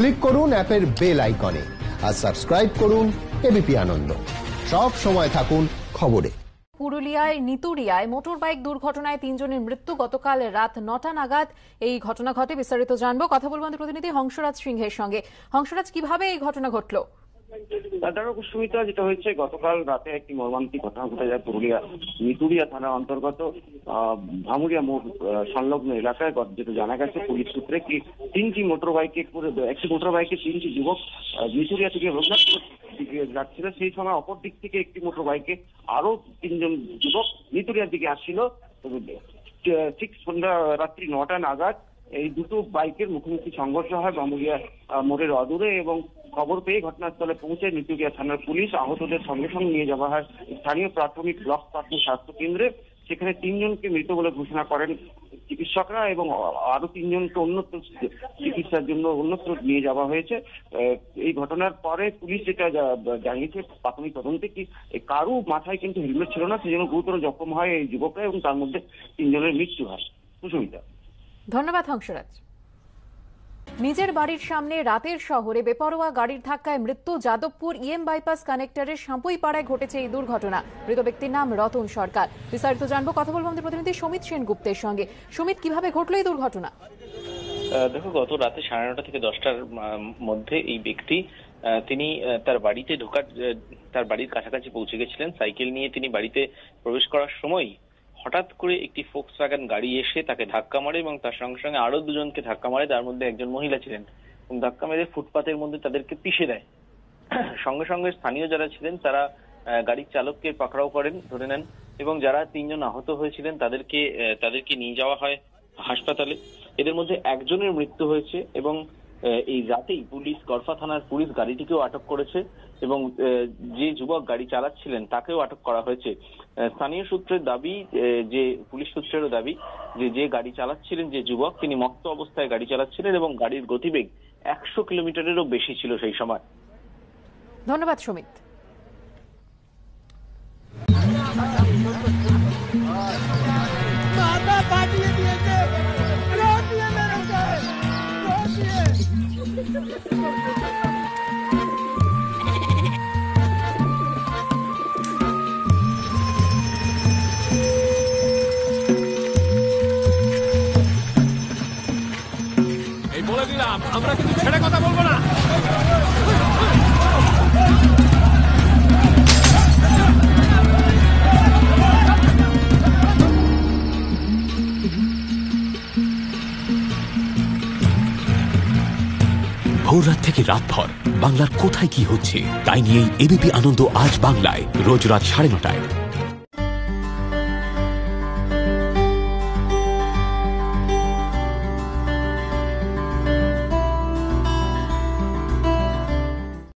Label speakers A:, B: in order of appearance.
A: Click করুন অ্যাপের bell আইকনে আর সাবস্ক্রাইব করুন এবিপি আনন্দ। সব সময় থাকুন খবরে।
B: পুরুলিয়ায়, নিতুরিয়ায় মোটর বাইক দুর্ঘটনায় তিনজনের মৃত্যু। গতকাল রাত নটা নাগাদ এই ঘটনা ঘটে, বিস্তারিত জানব। কথা বলব প্রতিনিধি হংসরাজ সিংহের সঙ্গে। হংসরাজ, কীভাবে এই ঘটনা ঘটলো?
C: তাছাড়াও কুসুমিতা যেটা হয়েছে গতকাল রাতে একটি মর্মান্তিক ঘটনা ঘটে যায় পুরুলিয়া নিতুরিয়া থানার অন্তর্গত ভামুরিয়া মোড় সংলগ্ন এলাকায় যেটা জানা গেছে পুলিশ সূত্রে কি তিনটি মোটর বাইকে একটি মোটর বাইকে তিনটি যুবক আহ, নিতুরিয়া থেকে রঘুনাথপুর যাচ্ছিল। সেই সময় অপর দিক থেকে একটি মোটর বাইকে আরও তিনজন যুবক নিতুরিয়ার দিকে আসছিল। ঠিক সন্ধ্যা রাত্রি নটা নাগাদ এই দুটো বাইকের মুখোমুখি সংঘর্ষ হয় বামুরিয়া আহ, মোড়ের অদূরে এবং খবর পেয়ে ঘটনাস্থলে পৌঁছে নিতুরিয়া থানার পুলিশ আহতদের সঙ্গে সঙ্গে নিয়ে যাওয়া হয়। স্থানীয় প্রাথমিক ব্লক প্রাথমিক স্বাস্থ্য কেন্দ্রে সেখানে তিনজনকে মৃত বলে ঘোষণা করেন চিকিৎসকরা এবং আরও তিনজনকে অন্যত্র চিকিৎসার জন্য অন্যত্র নিয়ে যাওয়া হয়েছে। এই ঘটনার পরে পুলিশ যেটা জানিয়েছে প্রাথমিক তদন্তে কি কারও মাথায় কিন্তু হেলমেট ছিল না সেজন্য গুরুতর জখম হয় এই যুবকরা এবং তার মধ্যে তিনজনের মৃত্যু হয়। সুস্মিতা
B: ধন্যবাদ, হংসরাজ। নিজের বাড়ির সামনে রাতের শহরে বেপরোয়া গাড়ির ধাক্কায় মৃত্যু যাদবপুর ইএম বাইপাস কানেক্টরের সাঁপুইপাড়ায় ঘটেছে এই দুর্ঘটনা। মৃত ব্যক্তির নাম রতন সরকার। বিস্তারিত জানব কথা বলব আমাদের প্রতিনিধি সমিত সেনগুপ্তের সঙ্গে। সমিত, কীভাবে ঘটলো এই দুর্ঘটনা?
D: দেখো, গত রাতে সাড়ে নটা থেকে দশটার মধ্যে এই ব্যক্তি তিনি তার বাড়িতে ঢোকার তার বাড়ির কাছাকাছি পৌঁছে গেছিলেন। সাইকেল নিয়ে তিনি বাড়িতে প্রবেশ করার সময় হঠাৎ করে একটি ফোক্স গাড়ি এসে তাকে ধাক্কা মারে এবং তার সঙ্গে সঙ্গে আরও দুজনকে ধাক্কা মারে তার মধ্যে একজন মহিলা ছিলেন। এবং ধাক্কা মেরে ফুটপাতের মধ্যে তাদেরকে পিষে দেয়। সঙ্গে সঙ্গে স্থানীয় যারা ছিলেন, তারা গাড়ির চালককে পাকড়াও করেন, ধরে নেন। এবং যারা তিনজন আহত হয়েছিলেন, তাদেরকে তাদেরকে নিয়ে যাওয়া হয় হাসপাতালে। এদের মধ্যে একজনের মৃত্যু হয়েছে এবং এই রাতেই পুলিশ করফা থানার পুলিশ গাড়িটিকেও আটক করেছে এবং যে যুবক গাড়ি চালাচ্ছিলেন তাকেও আটক করা হয়েছে। স্থানীয় সূত্রের দাবি যে পুলিশ সূত্রেরও দাবি, যে যে গাড়ি চালাচ্ছিলেন যে যুবক, তিনি মত্ত অবস্থায় গাড়ি চালাচ্ছিলেন এবং গাড়ির গতিবেগ একশো কিলোমিটারেরও বেশি ছিল সেই সময়।
B: ধন্যবাদ, সমিত।
E: আমরা কিন্তু ছেড়ে কথা বলব না।
F: ভোর রাত থেকে রাতভর বাংলার কোথায় কি হচ্ছে, তাই নিয়েই এবিপি আনন্দ আজ বাংলায়, রোজ রাত সাড়ে নটায়।